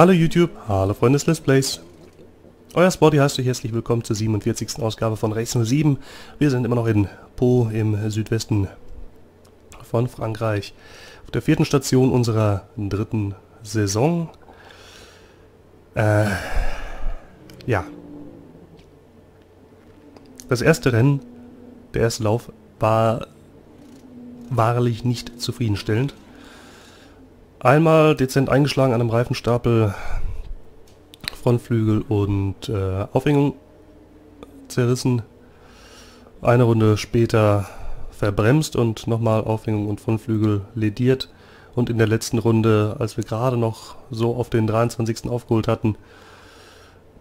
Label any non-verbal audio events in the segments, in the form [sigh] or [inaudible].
Hallo YouTube, hallo Freunde des Let's Plays. Euer Sporty heißt euch herzlich willkommen zur 47. Ausgabe von Race 07. Wir sind immer noch in Po im Südwesten von Frankreich. Auf der vierten Station unserer dritten Saison. Äh, ja. Das erste Rennen, der erste Lauf, war wahrlich nicht zufriedenstellend. Einmal dezent eingeschlagen an einem Reifenstapel, Frontflügel und äh, Aufhängung zerrissen. Eine Runde später verbremst und nochmal Aufhängung und Frontflügel lediert. Und in der letzten Runde, als wir gerade noch so auf den 23. aufgeholt hatten,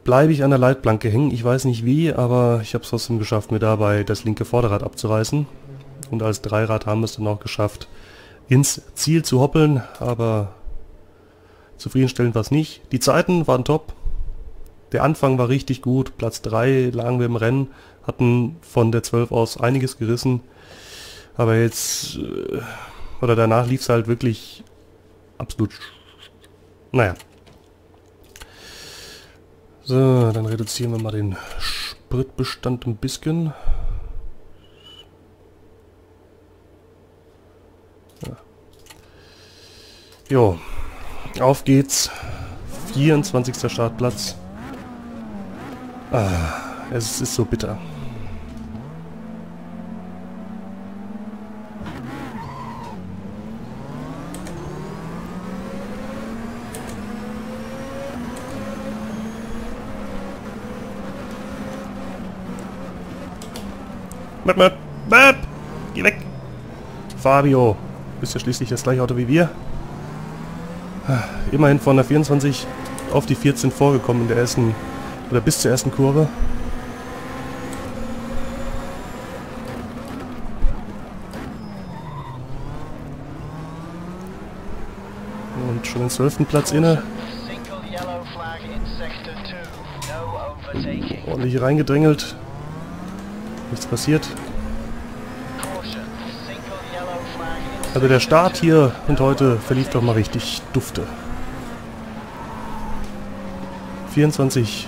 bleibe ich an der Leitplanke hängen. Ich weiß nicht wie, aber ich habe es trotzdem geschafft, mir dabei das linke Vorderrad abzureißen. Und als Dreirad haben wir es dann auch geschafft, ins Ziel zu hoppeln, aber zufriedenstellend war es nicht. Die Zeiten waren top. Der Anfang war richtig gut. Platz 3 lagen wir im Rennen, hatten von der 12 aus einiges gerissen. Aber jetzt, äh, oder danach lief es halt wirklich absolut, naja. So, dann reduzieren wir mal den Spritbestand ein bisschen. Jo, auf geht's. 24. Startplatz. Ah, es ist so bitter. Möp, möp, möp. Geh weg. Fabio, bist ja schließlich das gleiche Auto wie wir. Immerhin von der 24 auf die 14 vorgekommen in der ersten, oder bis zur ersten Kurve. Und schon den 12. Platz inne. Ordentlich reingedrängelt. Nichts passiert. Also der Start hier und heute verlief doch mal richtig dufte. 24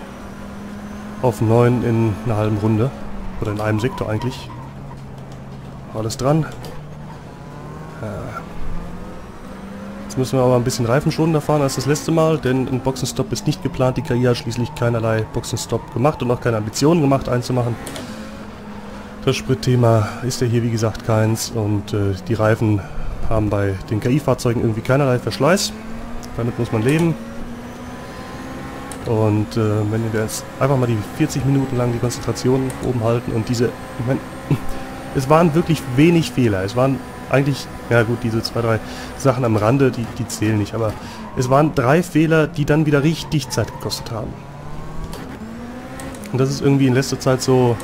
auf 9 in einer halben Runde. Oder in einem Sektor eigentlich. Alles dran. Jetzt müssen wir aber ein bisschen reifenschonender fahren als das letzte Mal, denn ein Boxenstopp ist nicht geplant. Die KI hat schließlich keinerlei Boxenstopp gemacht und auch keine Ambitionen gemacht einzumachen. Das Spritthema ist ja hier wie gesagt keins und äh, die Reifen haben bei den KI-Fahrzeugen irgendwie keinerlei Verschleiß. Damit muss man leben. Und äh, wenn wir jetzt einfach mal die 40 Minuten lang die Konzentration oben halten und diese... Ich mein, [laughs] es waren wirklich wenig Fehler. Es waren eigentlich... Ja gut, diese zwei, drei Sachen am Rande, die, die zählen nicht. Aber es waren drei Fehler, die dann wieder richtig Zeit gekostet haben. Und das ist irgendwie in letzter Zeit so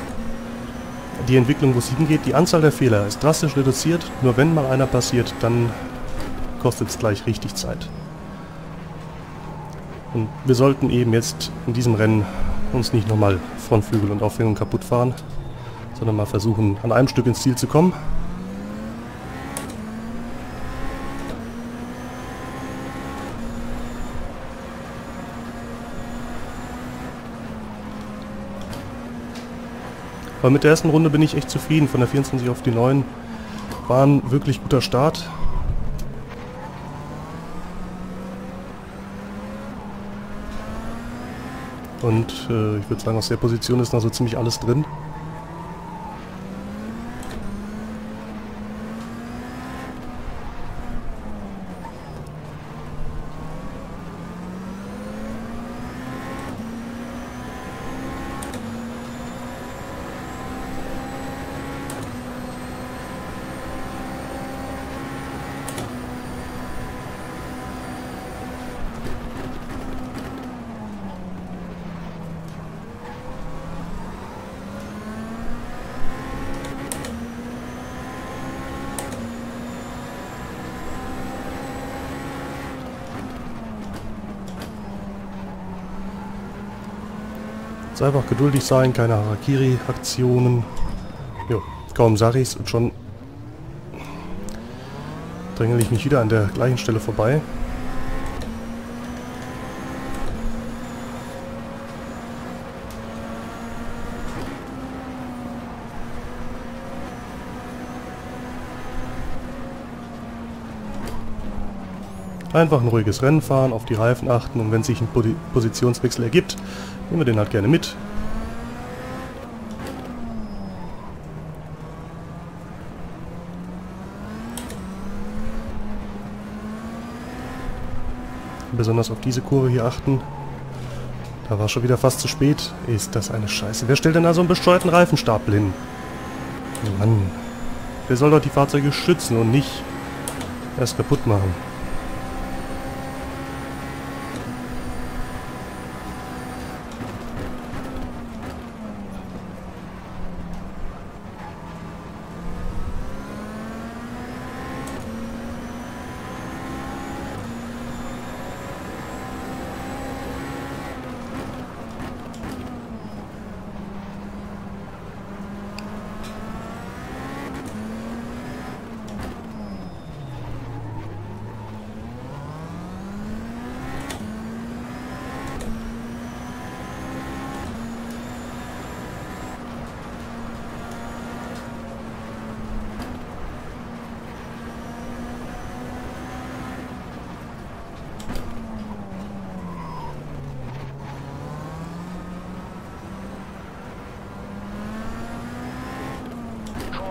die Entwicklung, wo es hingeht. Die Anzahl der Fehler ist drastisch reduziert. Nur wenn mal einer passiert, dann kostet es gleich richtig Zeit. Und wir sollten eben jetzt in diesem Rennen uns nicht nochmal Frontflügel und Aufhängung kaputt fahren, sondern mal versuchen, an einem Stück ins Ziel zu kommen. Aber mit der ersten Runde bin ich echt zufrieden. Von der 24 auf die 9 war ein wirklich guter Start. Und äh, ich würde sagen, aus der Position ist noch so ziemlich alles drin. Jetzt einfach geduldig sein, keine Harakiri-Aktionen. Jo, kaum sage ich's und schon drängel ich mich wieder an der gleichen Stelle vorbei. Einfach ein ruhiges Rennen fahren, auf die Reifen achten und wenn sich ein Positionswechsel ergibt, nehmen wir den halt gerne mit. Besonders auf diese Kurve hier achten. Da war schon wieder fast zu spät. Ist das eine Scheiße. Wer stellt denn da so einen bescheuerten Reifenstapel hin? Mann. Wer soll doch die Fahrzeuge schützen und nicht erst kaputt machen?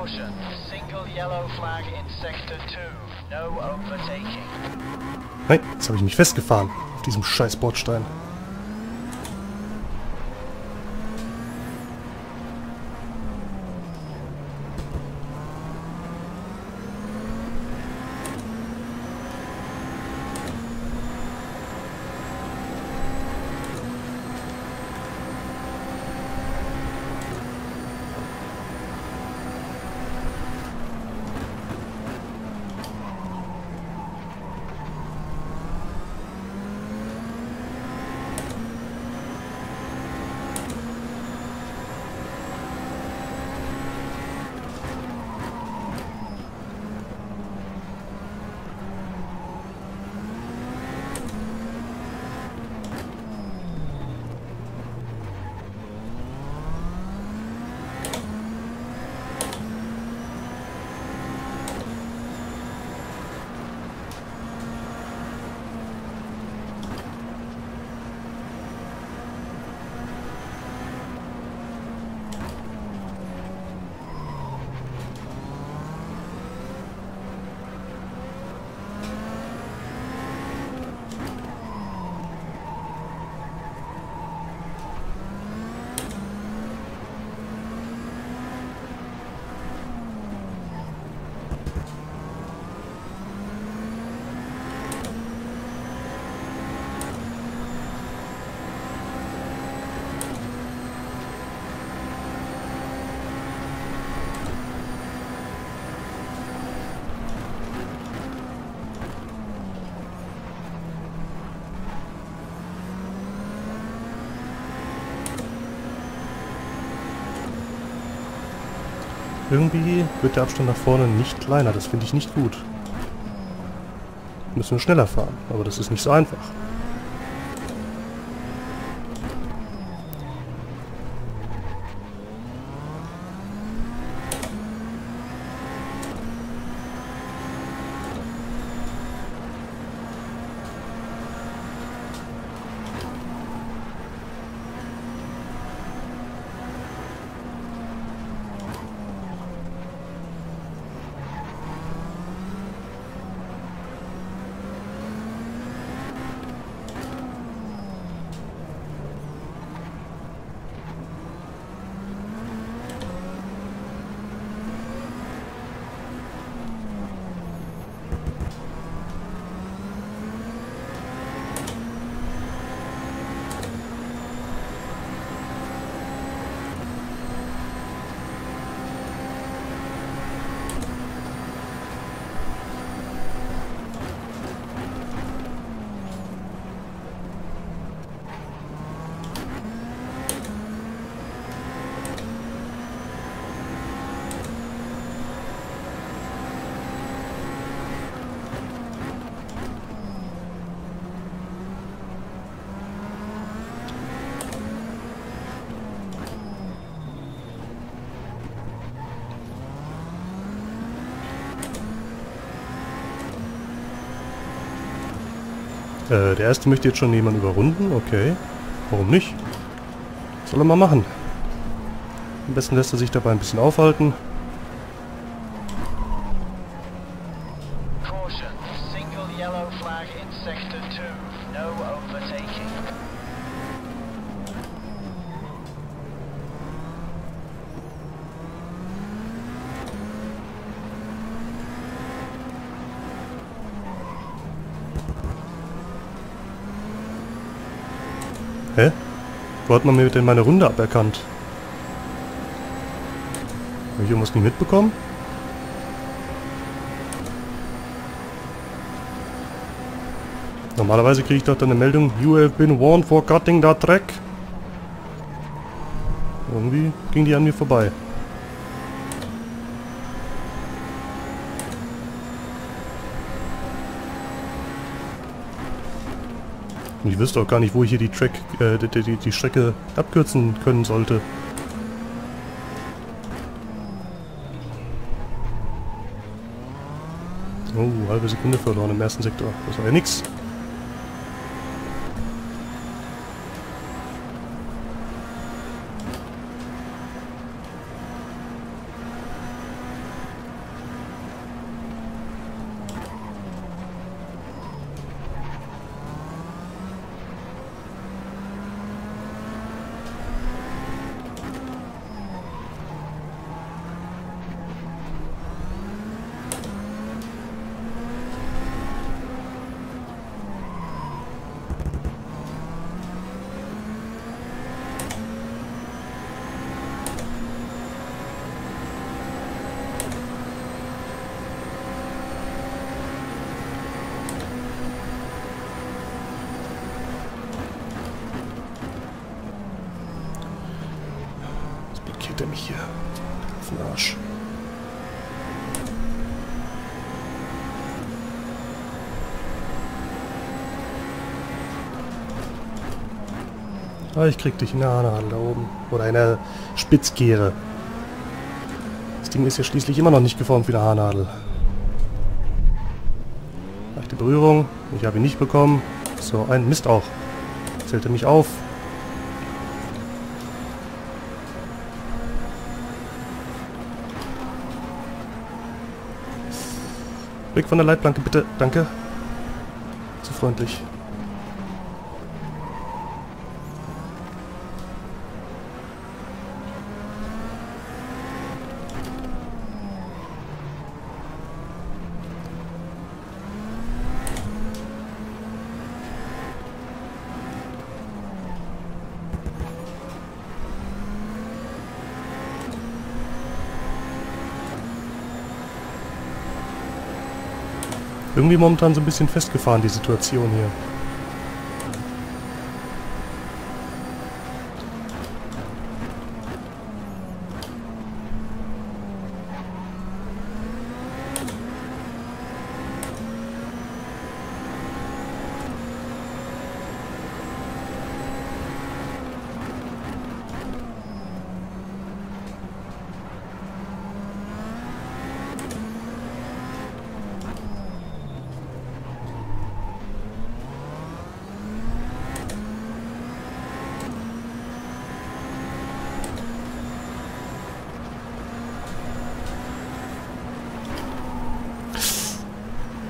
Caution, single yellow flag in sector 2. No overtaking. Nein, jetzt habe ich mich festgefahren auf diesem scheiß Bordstein. Irgendwie wird der Abstand nach vorne nicht kleiner. Das finde ich nicht gut. Müssen wir schneller fahren, aber das ist nicht so einfach. Äh, der erste möchte jetzt schon jemanden überrunden? Okay. Warum nicht? Soll er mal machen. Am besten lässt er sich dabei ein bisschen aufhalten. Wo hat man mir denn meine Runde aberkannt? Habe ich irgendwas nicht mitbekommen? Normalerweise kriege ich doch dann eine Meldung, You have been warned for cutting that track. Irgendwie ging die an mir vorbei. Und ich wüsste auch gar nicht, wo ich hier die Track, äh, die, die, die Strecke abkürzen können sollte. Oh, halbe Sekunde verloren im ersten Sektor. Das war ja nix. Jetzt blockiert er mich hier. Auf den Arsch. Ah, ich krieg dich in der Haarnadel da oben. Oder in der Spitzkehre. Das Ding ist ja schließlich immer noch nicht geformt wie eine Haarnadel. Leichte Berührung. Ich habe ihn nicht bekommen. So, ein Mist auch. Zählt er mich auf. Weg von der Leitplanke, bitte. Danke. Zu freundlich. Irgendwie momentan so ein bisschen festgefahren, die Situation hier.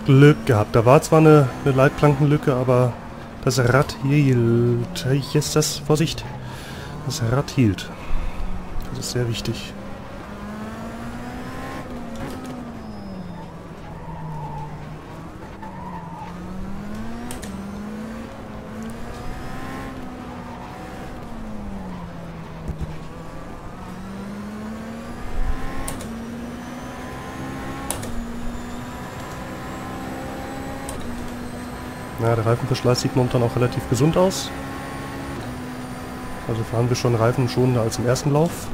Glück gehabt. Da war zwar eine, eine Leitplankenlücke, aber das Rad hielt. Ist das. Vorsicht. Das Rad hielt. Das ist sehr wichtig. Ja, der Reifenverschleiß sieht momentan auch relativ gesund aus. Also fahren wir schon Reifen schonender als im ersten Lauf.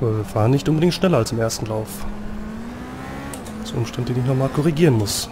Aber wir fahren nicht unbedingt schneller als im ersten Lauf. Das ist Umstand, den ich nochmal korrigieren muss.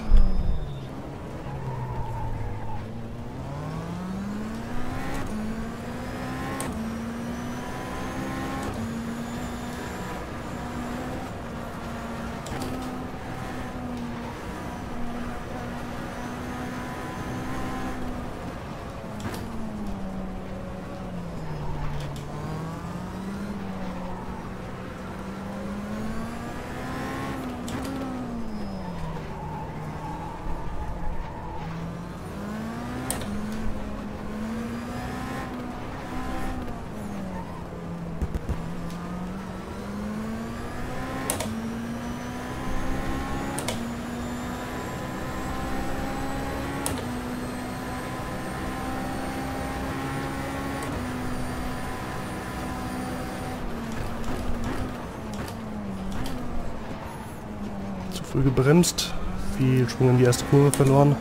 Früh gebremst. Viel Schwung in die erste Kurve verloren.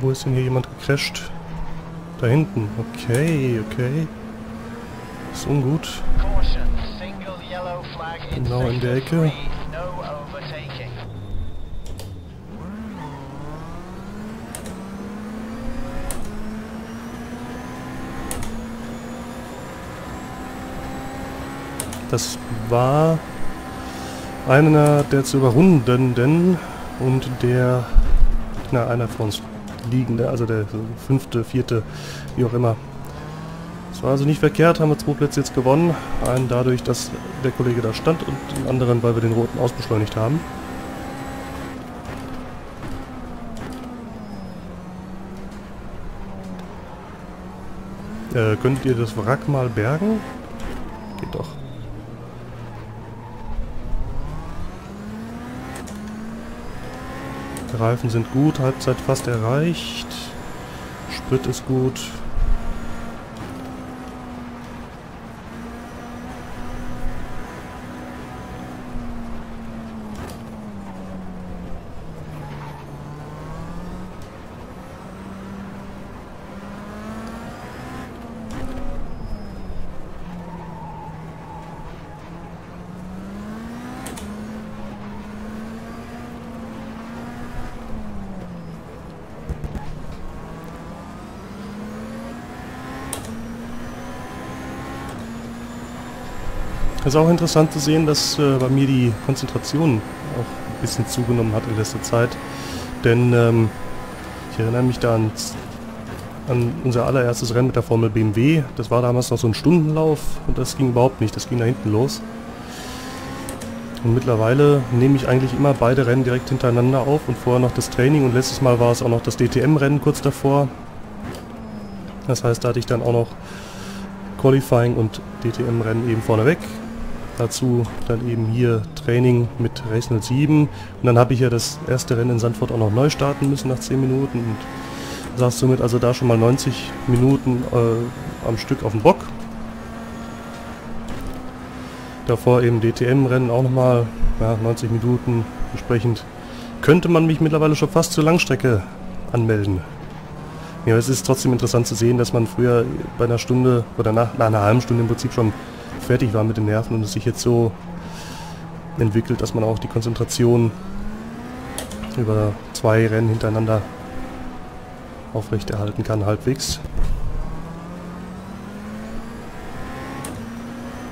Wo ist denn hier jemand gecrasht? Da hinten. Okay, okay. Ist ungut. Genau in der Ecke. Das war einer der zu überrundenden und der, na, einer von uns liegende, also der fünfte, vierte, wie auch immer. Es war also nicht verkehrt, haben wir zwei Plätze jetzt gewonnen. Einen dadurch, dass der Kollege da stand und den anderen, weil wir den roten ausbeschleunigt haben. Äh, könnt ihr das Wrack mal bergen? Geht doch. Die Reifen sind gut, Halbzeit fast erreicht. Sprit ist gut. Ist auch interessant zu sehen, dass äh, bei mir die Konzentration auch ein bisschen zugenommen hat in letzter Zeit. Denn ähm, ich erinnere mich da an, an unser allererstes Rennen mit der Formel BMW. Das war damals noch so ein Stundenlauf und das ging überhaupt nicht. Das ging da hinten los. Und mittlerweile nehme ich eigentlich immer beide Rennen direkt hintereinander auf und vorher noch das Training und letztes Mal war es auch noch das DTM-Rennen kurz davor. Das heißt, da hatte ich dann auch noch Qualifying und DTM-Rennen eben vorneweg. Dazu dann eben hier Training mit Race 07. Und dann habe ich ja das erste Rennen in Sandford auch noch neu starten müssen nach 10 Minuten und saß somit also da schon mal 90 Minuten äh, am Stück auf dem Bock. Davor eben DTM-Rennen auch nochmal ja, 90 Minuten. Entsprechend könnte man mich mittlerweile schon fast zur Langstrecke anmelden. Ja, es ist trotzdem interessant zu sehen, dass man früher bei einer Stunde oder nach, nach einer halben Stunde im Prinzip schon fertig war mit den Nerven und es sich jetzt so entwickelt, dass man auch die Konzentration über zwei Rennen hintereinander aufrechterhalten kann, halbwegs.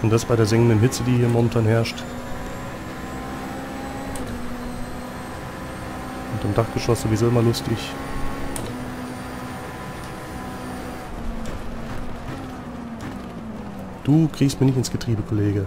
Und das bei der sengenden Hitze, die hier momentan herrscht. Und im Dachgeschoss sowieso immer lustig. Du kriegst mir nicht ins Getriebe, Kollege.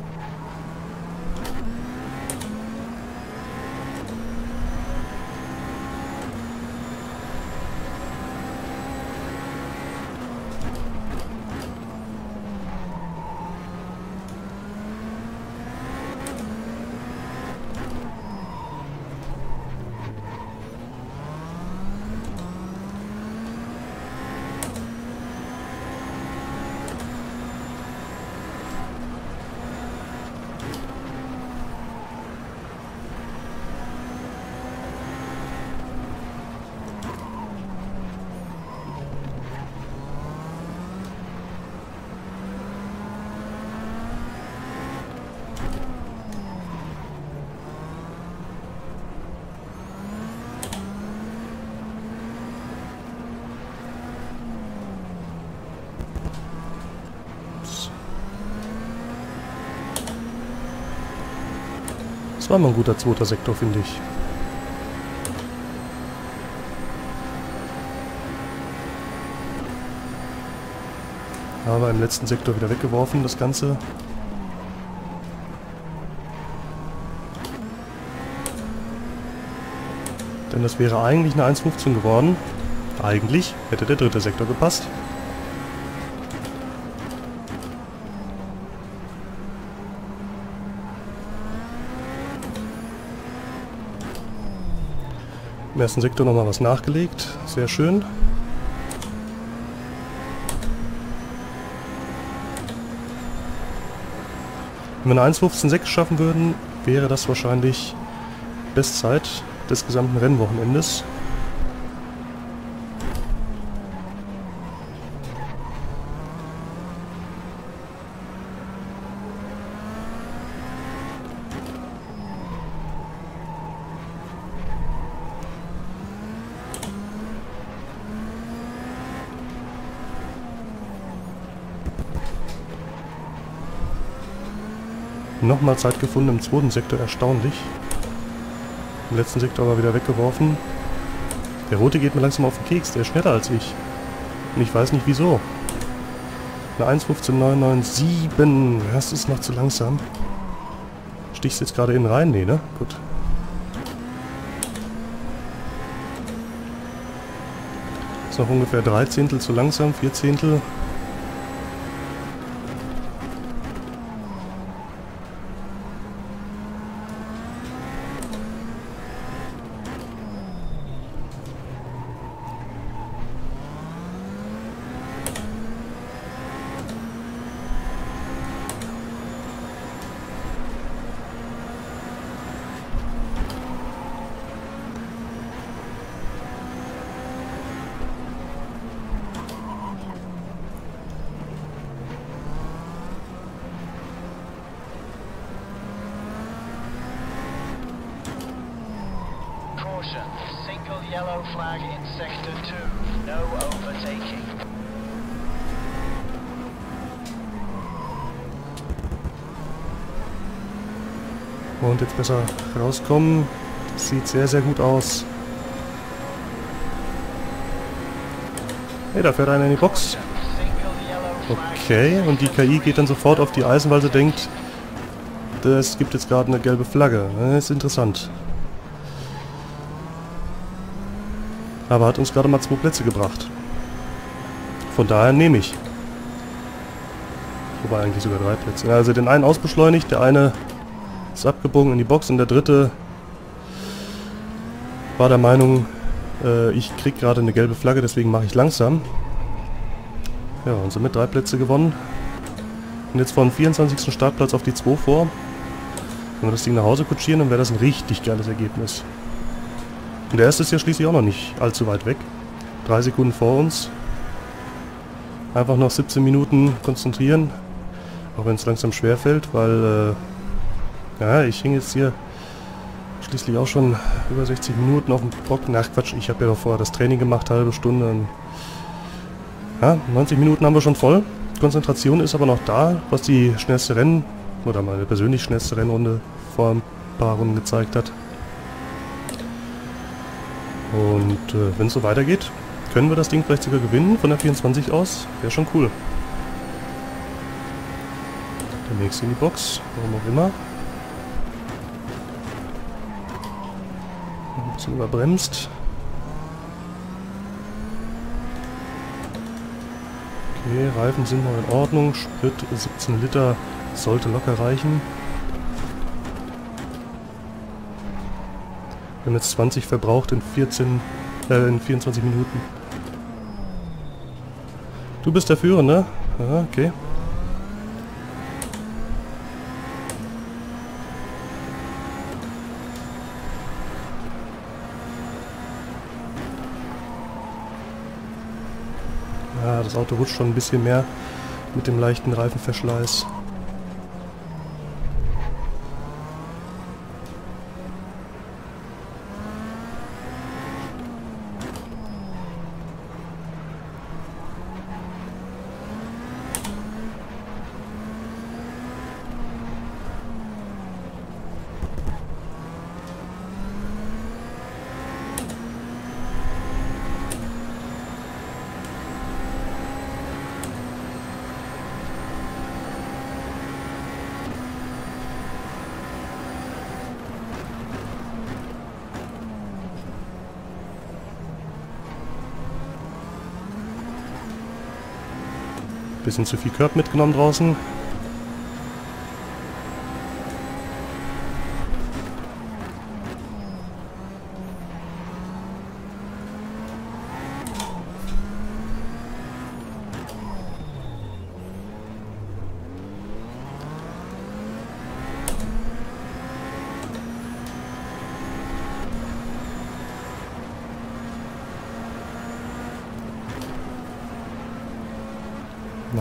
Das war mal ein guter zweiter Sektor, finde ich. Aber im letzten Sektor wieder weggeworfen, das Ganze. Denn das wäre eigentlich eine 1.15 geworden. Eigentlich hätte der dritte Sektor gepasst. Ersten Sektor nochmal was nachgelegt. Sehr schön. Wenn wir eine 1.15.6 schaffen würden, wäre das wahrscheinlich Bestzeit des gesamten Rennwochenendes. nochmal Zeit gefunden im zweiten Sektor, erstaunlich. Im letzten Sektor war wieder weggeworfen. Der Rote geht mir langsam auf den Keks, der ist schneller als ich. Und ich weiß nicht wieso. Eine 1.15997, das ist noch zu langsam. Stichst jetzt gerade innen rein? Nee, ne? Gut. Ist noch ungefähr 13 zu langsam, 14. besser rauskommen. Das sieht sehr, sehr gut aus. Hey, da fährt einer in die Box. Okay, und die KI geht dann sofort auf die Eisen, weil sie denkt, es gibt jetzt gerade eine gelbe Flagge. Das ist interessant. Aber hat uns gerade mal zwei Plätze gebracht. Von daher nehme ich. Wobei eigentlich sogar drei Plätze. Also den einen ausbeschleunigt, der eine ist abgebogen in die Box und der dritte war der Meinung, äh, ich krieg gerade eine gelbe Flagge, deswegen mache ich langsam. Ja, und somit drei Plätze gewonnen. Und jetzt vom 24. Startplatz auf die 2 vor. Wenn wir das Ding nach Hause kutschieren, dann wäre das ein richtig geiles Ergebnis. Und der erste ist ja schließlich auch noch nicht allzu weit weg. Drei Sekunden vor uns. Einfach noch 17 Minuten konzentrieren. Auch wenn es langsam schwer fällt, weil äh, ja, ich hänge jetzt hier schließlich auch schon über 60 Minuten auf dem Bock. Nach Quatsch, ich habe ja noch vorher das Training gemacht, halbe Stunde. Und, ja, 90 Minuten haben wir schon voll. Konzentration ist aber noch da, was die schnellste Rennen oder meine persönlich schnellste Rennrunde vor ein paar Runden gezeigt hat. Und äh, wenn es so weitergeht, können wir das Ding vielleicht sogar gewinnen von der 24 aus. Wäre schon cool. Der nächste in die Box, warum auch immer. Bisschen überbremst. Okay, Reifen sind noch in Ordnung. Sprit 17 Liter sollte locker reichen. Wir haben jetzt 20 verbraucht in 14, äh, in 24 Minuten. Du bist der Führer, ne? Ja, okay. Ja, das Auto rutscht schon ein bisschen mehr mit dem leichten Reifenverschleiß. Bisschen zu viel Curb mitgenommen draußen.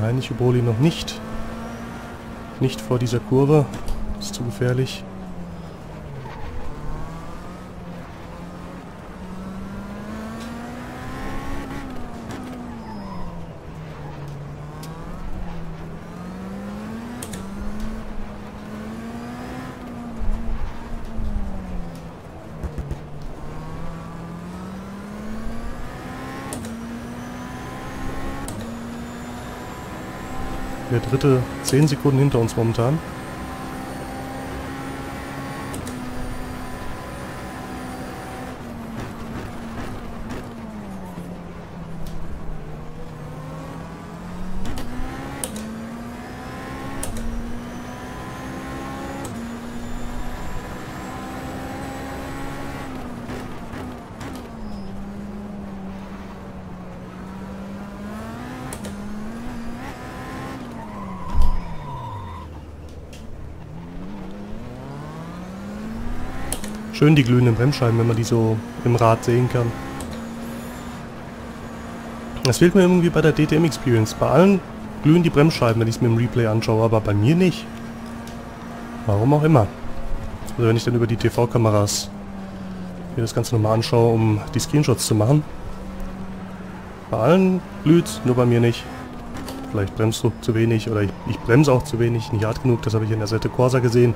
Nein, ich überhole ihn noch nicht. Nicht vor dieser Kurve. Ist zu gefährlich. Der dritte 10 Sekunden hinter uns momentan. Schön die glühenden Bremsscheiben, wenn man die so im Rad sehen kann. Das fehlt mir irgendwie bei der DTM Experience. Bei allen glühen die Bremsscheiben, wenn ich es mir im Replay anschaue, aber bei mir nicht. Warum auch immer. Also wenn ich dann über die TV-Kameras mir das Ganze nochmal anschaue, um die Screenshots zu machen. Bei allen glüht nur bei mir nicht. Vielleicht bremst du zu wenig oder ich, ich bremse auch zu wenig, nicht hart genug, das habe ich in der Sette Corsa gesehen.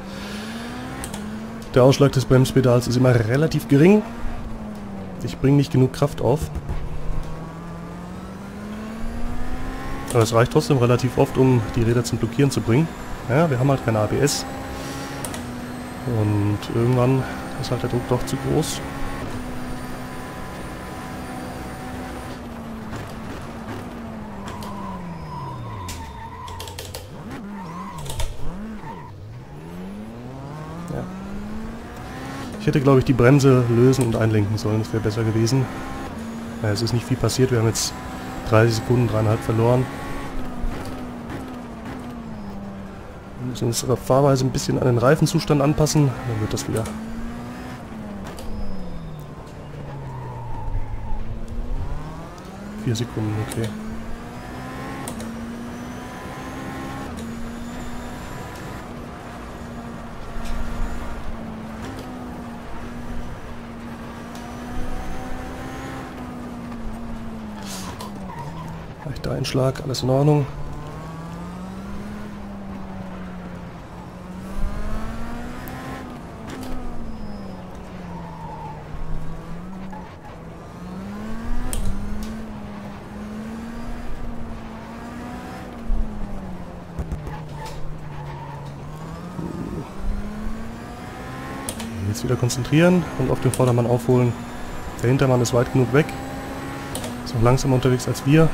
Der Ausschlag des Bremspedals ist immer relativ gering. Ich bringe nicht genug Kraft auf. Aber es reicht trotzdem relativ oft, um die Räder zum Blockieren zu bringen. Ja, wir haben halt kein ABS. Und irgendwann ist halt der Druck doch zu groß. Ich hätte, glaube ich, die Bremse lösen und einlenken sollen. Das wäre besser gewesen. Ja, es ist nicht viel passiert. Wir haben jetzt 30 Sekunden, dreieinhalb verloren. Wir müssen unsere Fahrweise ein bisschen an den Reifenzustand anpassen. Dann wird das wieder. Vier Sekunden, okay. Einschlag, alles in Ordnung. Jetzt wieder konzentrieren und auf den Vordermann aufholen. Der Hintermann ist weit genug weg. Ist noch langsamer unterwegs als wir.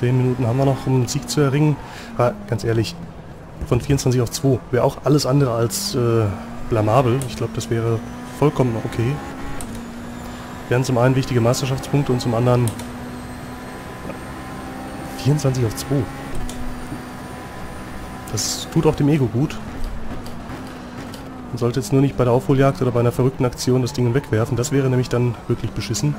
Zehn Minuten haben wir noch, um einen Sieg zu erringen. Aber ganz ehrlich, von 24 auf 2 wäre auch alles andere als äh, blamabel. Ich glaube, das wäre vollkommen okay. Wären zum einen wichtige Meisterschaftspunkte und zum anderen 24 auf 2. Das tut auch dem Ego gut. Man sollte jetzt nur nicht bei der Aufholjagd oder bei einer verrückten Aktion das Ding wegwerfen. Das wäre nämlich dann wirklich beschissen.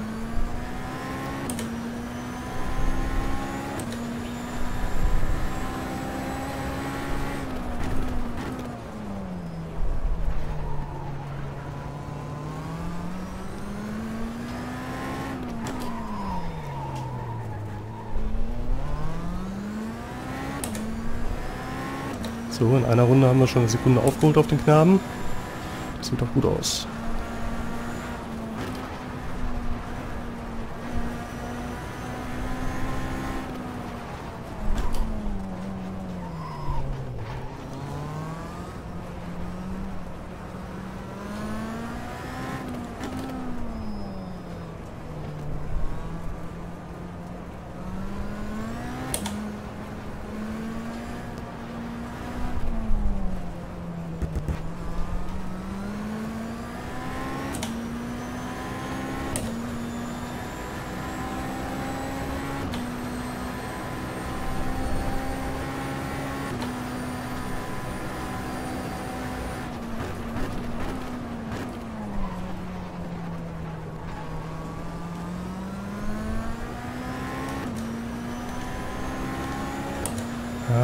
Runde haben wir schon eine Sekunde aufgeholt auf den Knaben. Das sieht doch gut aus.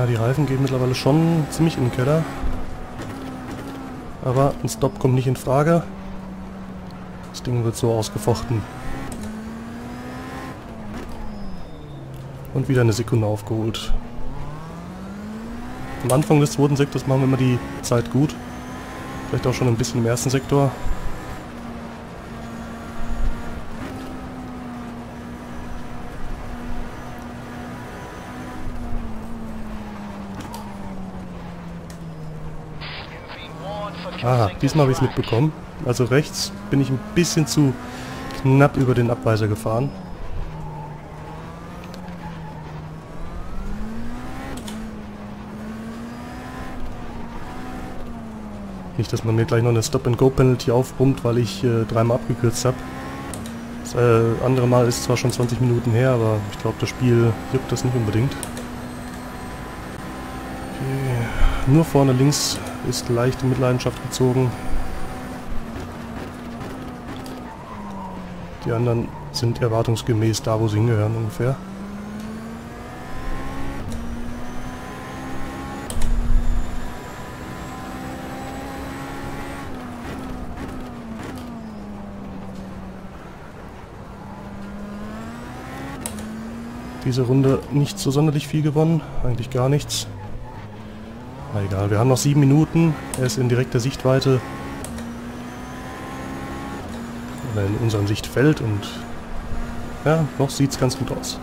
Die Reifen gehen mittlerweile schon ziemlich in den Keller. Aber ein Stop kommt nicht in Frage. Das Ding wird so ausgefochten. Und wieder eine Sekunde aufgeholt. Am Anfang des zweiten Sektors machen wir immer die Zeit gut. Vielleicht auch schon ein bisschen im ersten Sektor. Diesmal habe ich es mitbekommen. Also rechts bin ich ein bisschen zu knapp über den Abweiser gefahren. Nicht, dass man mir gleich noch eine Stop-and-Go-Penalty aufbrummt, weil ich äh, dreimal abgekürzt habe. Das äh, andere Mal ist zwar schon 20 Minuten her, aber ich glaube, das Spiel juckt das nicht unbedingt. Okay. Nur vorne links ist leicht in Mitleidenschaft gezogen. Die anderen sind erwartungsgemäß da, wo sie hingehören ungefähr. Diese Runde nicht so sonderlich viel gewonnen, eigentlich gar nichts. Na egal, wir haben noch sieben Minuten. Er ist in direkter Sichtweite. Oder in unserem Sichtfeld und ja, noch sieht es ganz gut aus.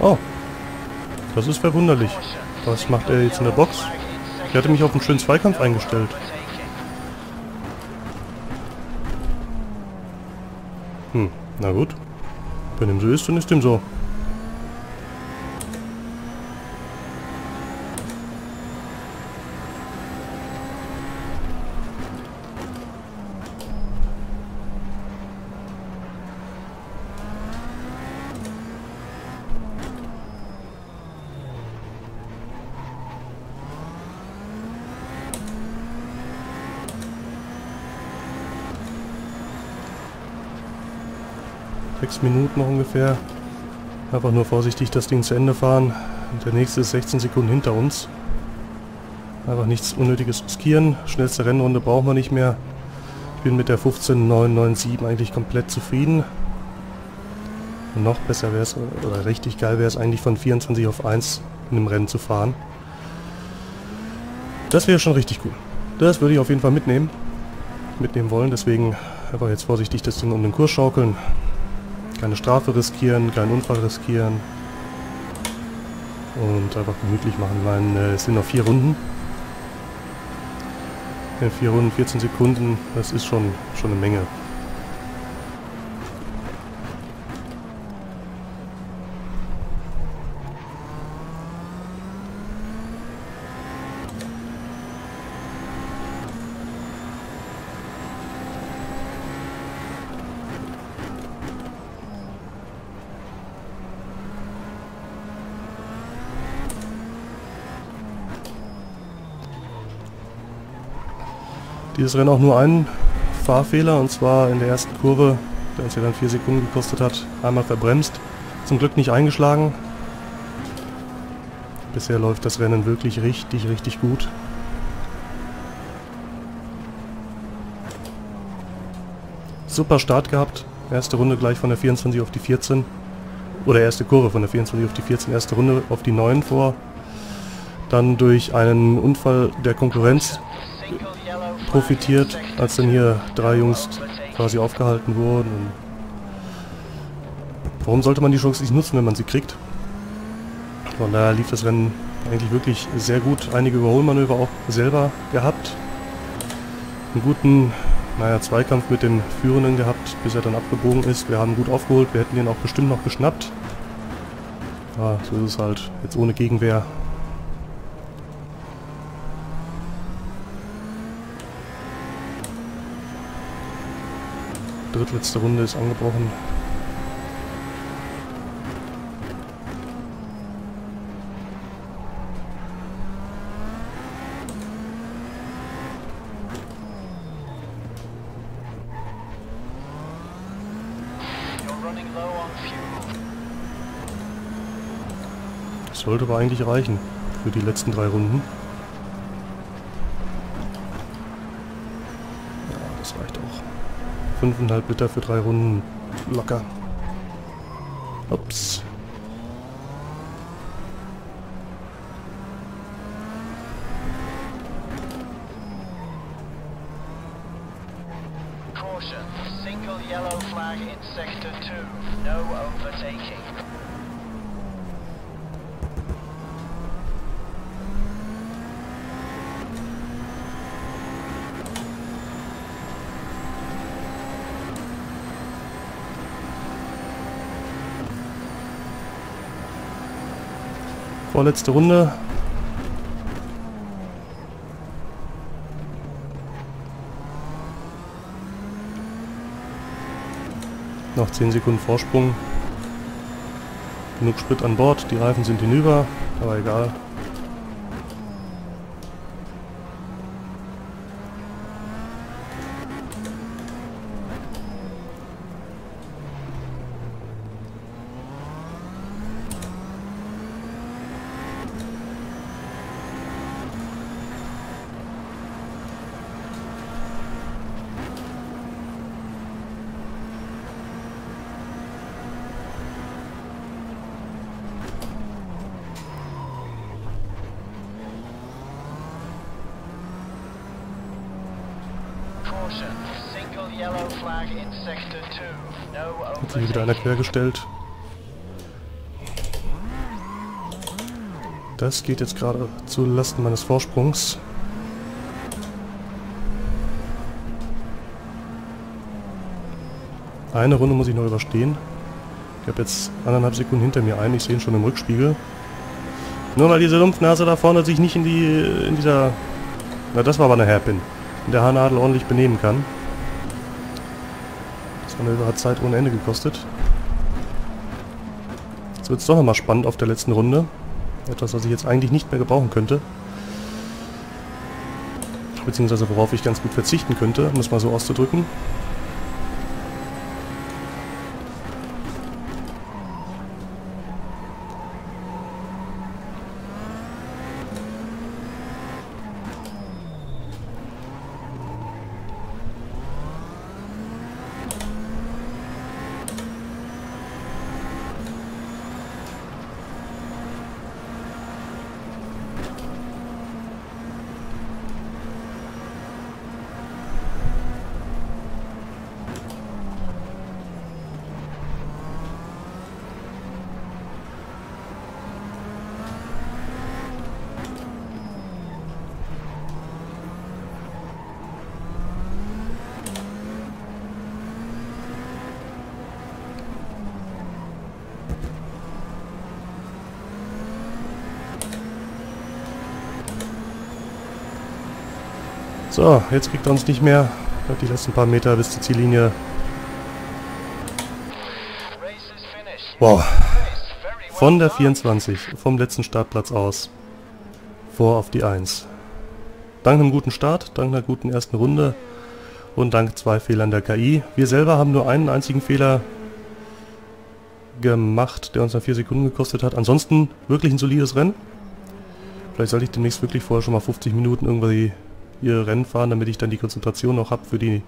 Oh. Das ist verwunderlich. Was macht er jetzt in der Box? Ich hatte mich auf einen schönen Zweikampf eingestellt. Hm, na gut. Wenn dem so ist, dann ist dem so. Sechs Minuten ungefähr. Einfach nur vorsichtig das Ding zu Ende fahren. Und der nächste ist 16 Sekunden hinter uns. Einfach nichts Unnötiges riskieren. Schnellste Rennrunde brauchen wir nicht mehr. Ich bin mit der 15.997 eigentlich komplett zufrieden. Und noch besser wäre es, oder richtig geil wäre es eigentlich von 24 auf 1 in einem Rennen zu fahren. Das wäre schon richtig cool. Das würde ich auf jeden Fall mitnehmen. Mitnehmen wollen, deswegen einfach jetzt vorsichtig das Ding um den Kurs schaukeln Keine Strafe riskieren, keinen Unfall riskieren. Und einfach gemütlich machen. Meine, äh, es sind noch vier Runden. In vier Runden, 14 Sekunden, das ist schon, schon eine Menge. Dieses Rennen auch nur einen Fahrfehler und zwar in der ersten Kurve, der uns ja dann vier Sekunden gekostet hat, einmal verbremst. Zum Glück nicht eingeschlagen. Bisher läuft das Rennen wirklich richtig, richtig gut. Super Start gehabt. Erste Runde gleich von der 24 auf die 14. Oder erste Kurve von der 24 auf die 14. Erste Runde auf die 9 vor. Dann durch einen Unfall der Konkurrenz profitiert, als dann hier drei Jungs quasi aufgehalten wurden. Und warum sollte man die Chance nicht nutzen, wenn man sie kriegt? Von daher lief das Rennen eigentlich wirklich sehr gut. Einige Überholmanöver auch selber gehabt. Einen guten, naja, Zweikampf mit dem Führenden gehabt, bis er dann abgebogen ist. Wir haben gut aufgeholt, wir hätten ihn auch bestimmt noch geschnappt. Ja, so ist es halt. Jetzt ohne Gegenwehr drittletzte Runde ist angebrochen. Das sollte aber eigentlich reichen für die letzten drei Runden. 5,5 Liter für drei Runden. Locker. Ups. Vorletzte Runde. Noch 10 Sekunden Vorsprung. Genug Sprit an Bord, die Reifen sind hinüber, aber egal. Overtaking. quergestellt. Das geht jetzt gerade zu Lasten meines Vorsprungs. Eine Runde muss ich noch überstehen. Ich habe jetzt anderthalb Sekunden hinter mir ein. Ich sehe ihn schon im Rückspiegel. Nur weil diese Lumpfnase da vorne sich nicht in die in dieser... Na, das war aber eine Hairpin. In der Haarnadel ordentlich benehmen kann. Manöver hat Zeit ohne Ende gekostet. Jetzt wird es doch nochmal spannend auf der letzten Runde. Etwas, was ich jetzt eigentlich nicht mehr gebrauchen könnte. Beziehungsweise worauf ich ganz gut verzichten könnte, um es mal so auszudrücken. So, jetzt kriegt er uns nicht mehr. Die letzten paar Meter bis zur Ziellinie. Wow. Von der 24, vom letzten Startplatz aus, vor auf die 1. Dank einem guten Start, dank einer guten ersten Runde und dank zwei Fehlern der KI. Wir selber haben nur einen einzigen Fehler gemacht, der uns dann 4 Sekunden gekostet hat. Ansonsten wirklich ein solides Rennen. Vielleicht sollte ich demnächst wirklich vorher schon mal 50 Minuten irgendwie ihr Rennen fahren, damit ich dann die Konzentration noch habe für die,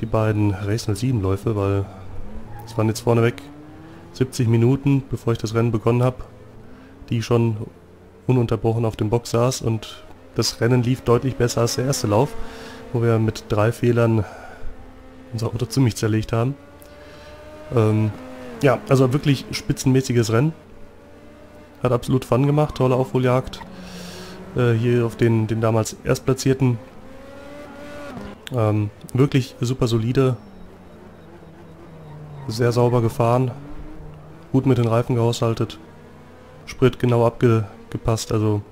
die beiden Race 07 Läufe, weil es waren jetzt vorneweg 70 Minuten, bevor ich das Rennen begonnen habe, die schon ununterbrochen auf dem Box saß und das Rennen lief deutlich besser als der erste Lauf, wo wir mit drei Fehlern unser Auto ziemlich zerlegt haben. Ähm, ja, also wirklich spitzenmäßiges Rennen. Hat absolut Fun gemacht, tolle Aufholjagd. Äh, hier auf den, den damals Erstplatzierten. Ähm, wirklich super solide. Sehr sauber gefahren. Gut mit den Reifen gehaushaltet. Sprit genau abgepasst. Also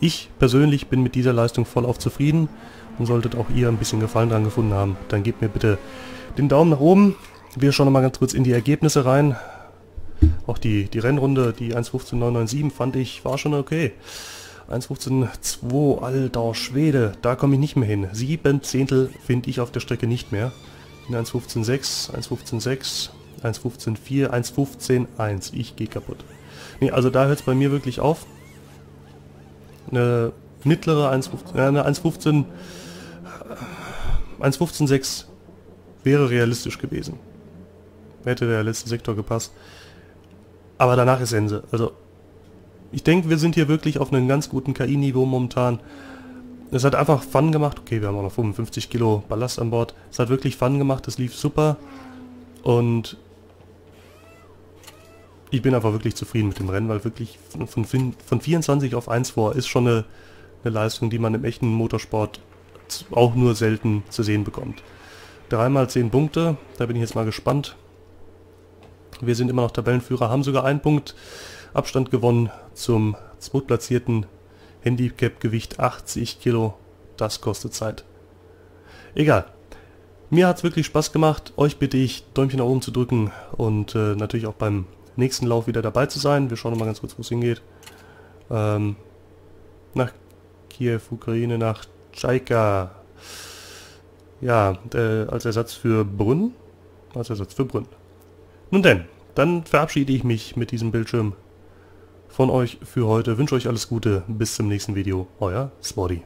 ich persönlich bin mit dieser Leistung voll auf zufrieden und solltet auch ihr ein bisschen Gefallen dran gefunden haben, dann gebt mir bitte den Daumen nach oben. Wir schauen noch mal ganz kurz in die Ergebnisse rein. Auch die, die Rennrunde, die 1.15.997 fand ich, war schon okay. 1.15.2, alter Schwede, da komme ich nicht mehr hin. Sieben Zehntel finde ich auf der Strecke nicht mehr. In 1.15.6, 1.15.6, 1.15.4, 1.15.1. Ich gehe kaputt. Nee, also da hört es bei mir wirklich auf. Eine mittlere 1.15, äh, eine 1.15, 1.15.6 wäre realistisch gewesen. Hätte der letzte Sektor gepasst. Aber danach ist Ende. Also ich denke, wir sind hier wirklich auf einem ganz guten KI-Niveau momentan. Es hat einfach Fun gemacht. Okay, wir haben auch noch 55 Kilo Ballast an Bord. Es hat wirklich Fun gemacht. Es lief super. Und ich bin einfach wirklich zufrieden mit dem Rennen, weil wirklich von, von 24 auf 1 vor ist schon eine, eine Leistung, die man im echten Motorsport auch nur selten zu sehen bekommt. Dreimal 10 Punkte, da bin ich jetzt mal gespannt. Wir sind immer noch Tabellenführer, haben sogar einen Punkt Abstand gewonnen zum zweitplatzierten Handicap-Gewicht 80 Kilo. Das kostet Zeit. Egal. Mir hat es wirklich Spaß gemacht. Euch bitte ich, Däumchen nach oben zu drücken und äh, natürlich auch beim nächsten Lauf wieder dabei zu sein. Wir schauen noch mal ganz kurz, wo es hingeht. Ähm, nach Kiew, Ukraine, nach Tschaika. Ja, äh, als Ersatz für Brünn. Als Ersatz für Brünn. Nun denn, dann verabschiede ich mich mit diesem Bildschirm von euch für heute. Wünsche euch alles Gute. Bis zum nächsten Video. Euer Spotty.